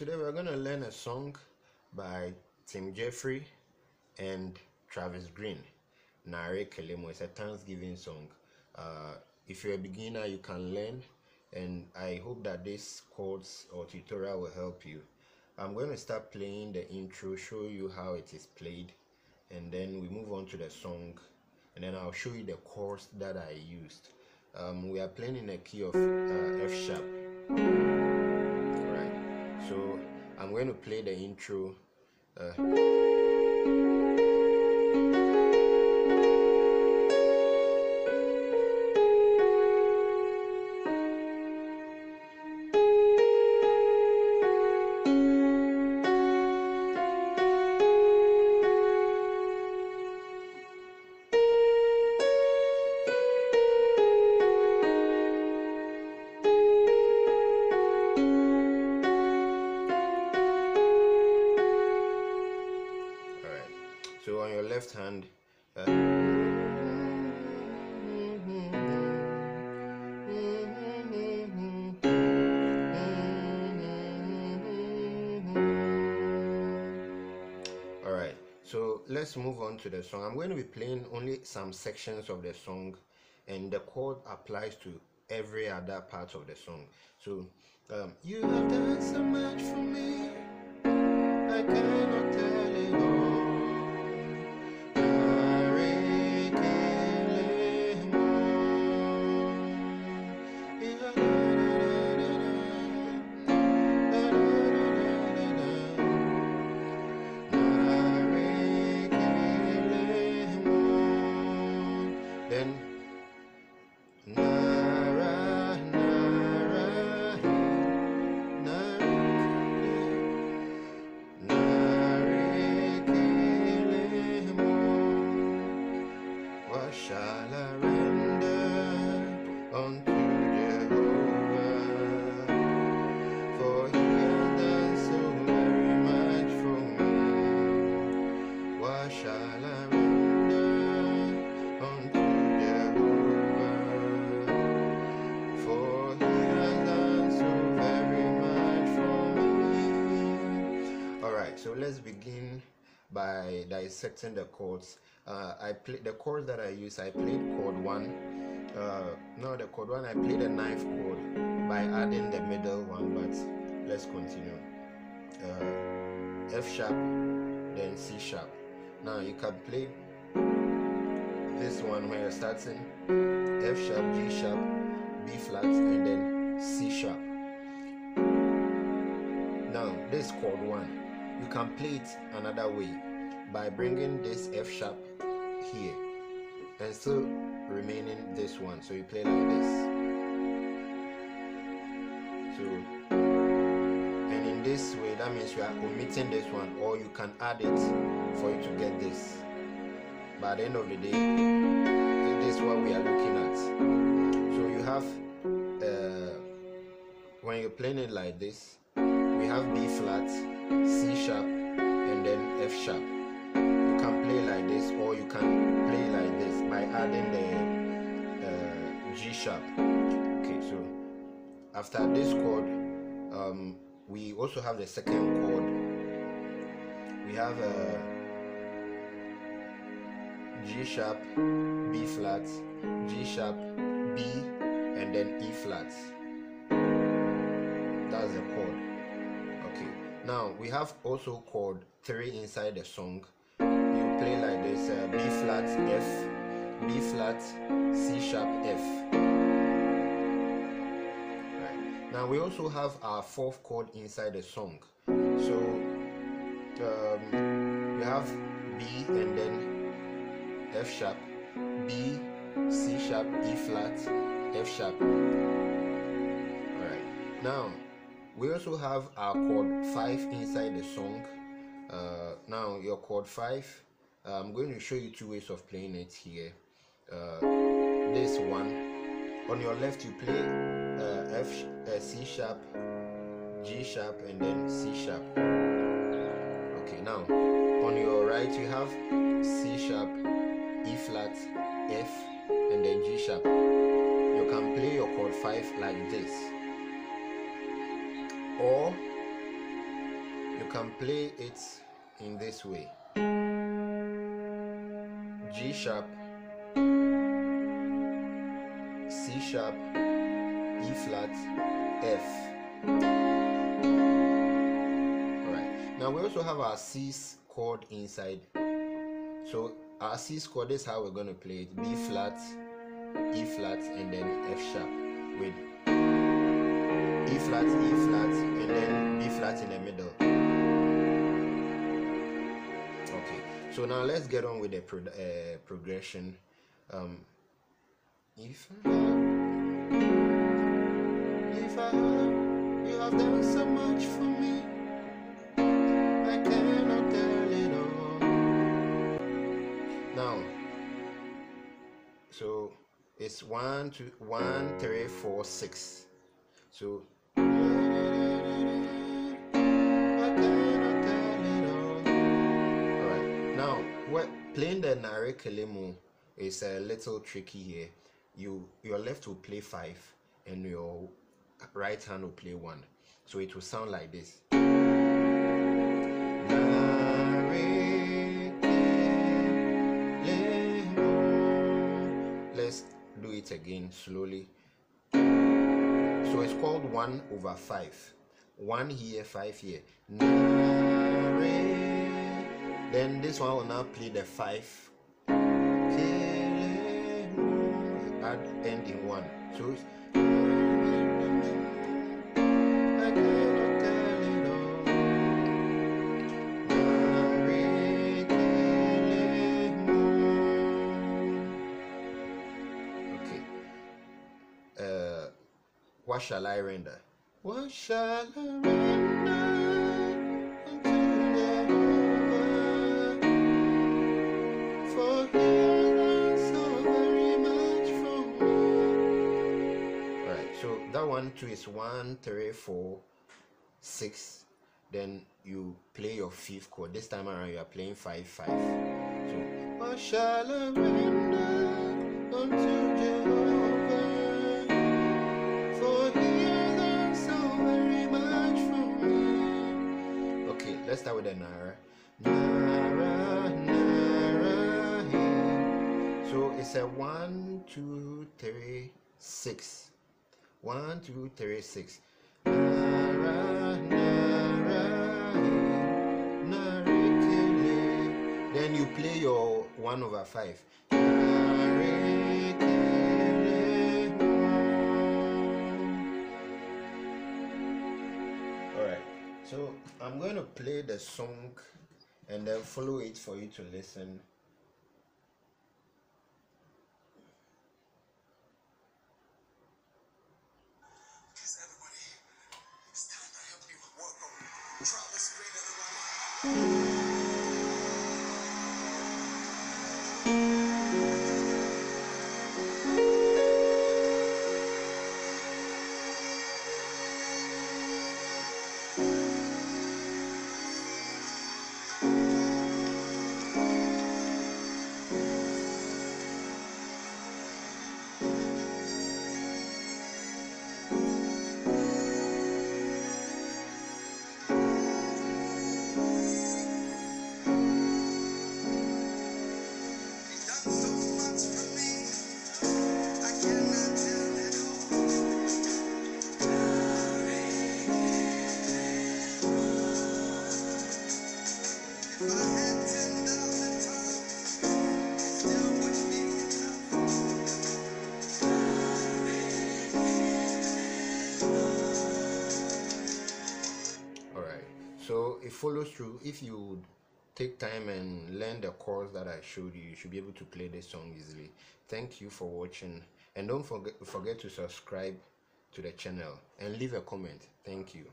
today we're going to learn a song by Tim Godfrey and Travis Green. Nara Ekele Mo. It's a Thanksgiving song. Uh, if you're a beginner, you can learn, and I hope that this course or tutorial will help you. I'm going to start playing the intro, show you how it is played, and then we move on to the song, and then I'll show you the chords that I used. Um, we are playing in a key of uh, F sharp. I'm going to play the intro. Uh, so let's move on to the song. I'm going to be playing only some sections of the song, and the chord applies to every other part of the song. So, um, you have done so much for me. I cannot tell it all. What shall by dissecting the chords. Uh, I played the chords that I use. I played chord one. Uh, no, the chord one. I played a ninth chord by adding the middle one. But let's continue. Uh, F sharp, then C sharp. Now you can play this one where you're starting F sharp, G sharp, B flat, and then C sharp. Now this chord one, you can play it another way by bringing this F sharp here and still remaining this one. So you play like this. So and in this way, that means you are omitting this one, or you can add it for you to get this. By the end of the day, this is what we are looking at. So you have uh, when you're playing it like this, we have B flat, C sharp, and then F sharp. You can play like this, or you can play like this by adding the uh, G sharp. Okay, so after this chord, um, we also have the second chord. We have uh, G sharp, B flat, G sharp, B, and then E flat. Now we have also chord three inside the song. You play like this: uh, B flat, F, B flat, C sharp, F. Right. Now we also have our fourth chord inside the song. So um, we have B and then F sharp, B, C sharp, E flat, F sharp. Alright. Now we also have our chord 5 inside the song. Uh, now your chord 5, uh, I'm going to show you two ways of playing it here. Uh, this one, on your left you play uh, F, uh, C sharp, G sharp, and then C sharp. Okay, now on your right you have C sharp, E flat, F, and then G sharp. You can play your chord 5 like this. Or you can play it in this way. G sharp C sharp E flat F. Alright now we also have our C chord inside. So our C chord is how we're going to play it. B flat E flat and then F sharp with E flat E the middle. Okay so now let's get on with the pro uh, progression. Um, if I if I you have done so much for me. I cannot tell it all. Now so it's one two one three four six. So what playing the Nara Ekele Mo is a little tricky here. You your left will play five and your right hand will play one. So it will sound like this. Let's do it again slowly. So it's called one over five. One here, five here. Then this one will now play the five. Add end in one. So. Uh, what shall I render? What shall I render? Two is one three four six. Then you play your fifth chord. This time around you are playing five five. So what shall I render unto Jehovah for he has so very much for me. Okay let's start with the Nara. Nara Nara so it's a one two three six one, two, three, six. Then you play your one over five. Alright, so I'm going to play the song and then follow it for you to listen Música so it follows through. If you take time and learn the chords that I showed you you should be able to play this song easily. Thank you for watching. And don't forget forget to subscribe to the channel and leave a comment. Thank you